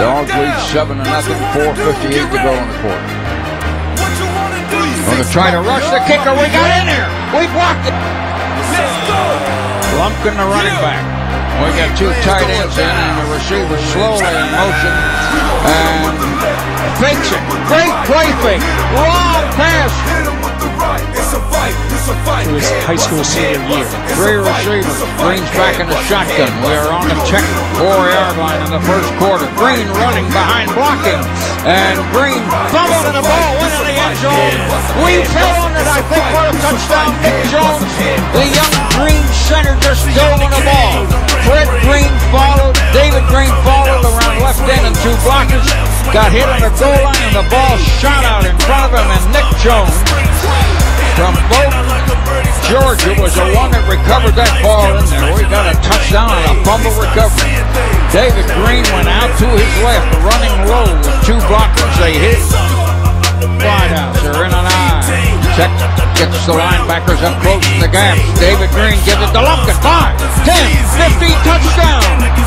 Dogs lead 7 to nothing, 4.58 to go in the quarter. Going to try to rush the kicker. We got in there. We blocked it. Lumpkin, the running back. We got two tight ends in and the receiver slowly in motion and fakes it. Great play fake. Long pass. His high school senior year. Three receivers. Greene's back in the shotgun. We are on the Tech four-yard line in the first quarter. Greene running behind blocking. And Greene fumbling the ball, went in the end zone. We fell on it, I think, for a touchdown. Nick Jones, the young Green center, just dove on the ball. Fred Green followed. David Greene followed around left end and two blockers. Got hit on the goal line and the ball that that ball in there. We got a touchdown and a fumble recovery. David Greene went out to his left, running low with two blockers. They hit Whitehouse. They're in an eye. Tech gets the linebackers up close in the gap. David Greene gives it to Lumpkin. 5, 10, 15, touchdown.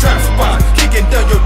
trap spot, kicking down your